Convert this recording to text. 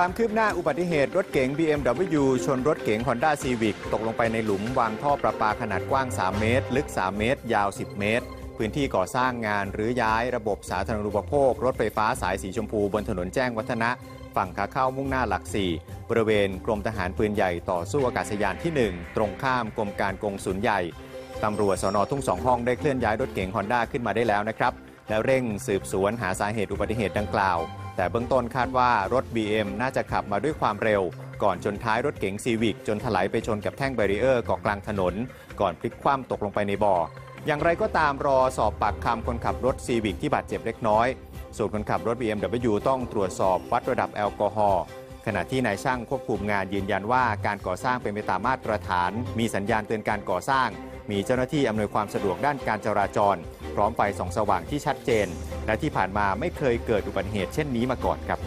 ความคืบหน้าอุบัติเหตุรถเก๋ง BMW ชนรถเก๋ง Honda Civic ตกลงไปในหลุมวางท่อประปาขนาดกว้าง 3 เมตร ลึก 3 เมตร ยาว 10 เมตร พื้นที่ก่อสร้างงานหรือย้ายระบบสาธารณูปโภค รถไฟฟ้าสายสีชมพูบนถนนแจ้งวัฒนะ ฝั่งขาเข้ามุ่งหน้าหลัก 4 บริเวณกรมทหารปืนใหญ่ต่อสู้อากาศยานที่ 1 ตรงข้ามกรมการกงสุลใหญ่ตำรวจสนทุ่งสองห้องได้เคลื่อนย้ายรถเก๋งฮอนด้าขึ้นมาได้แล้วนะครับแล้วเร่งสืบสวนหาสาเหตุอุบัติเหตุดังกล่าว แต่เบื้องต้นคาดว่ารถ BM น่าจะขับมาด้วยความเร็ว ก่อนชนท้ายรถเก๋งซีวิกจนถลายไปชนกับแท่งแบรีเออร์เกาะกลางถนน ก่อนพลิกคว่ำตกลงไปในบ่อ อย่างไรก็ตามรอสอบปากคำคนขับรถซีวิกที่บาดเจ็บเล็กน้อย ส่วนคนขับรถ BMW ต้องตรวจสอบวัดระดับแอลกอฮอล์ขณะที่นายช่างควบคุมงานยืนยันว่าการก่อสร้างเป็นไปตามมาตรฐาน มีสัญญาณเตือนการก่อสร้าง มีเจ้าหน้าที่อำนวยความสะดวกด้านการจราจร พร้อมไฟส่องสว่างที่ชัดเจน และที่ผ่านมาไม่เคยเกิดอุบัติเหตุเช่นนี้มาก่อนครับ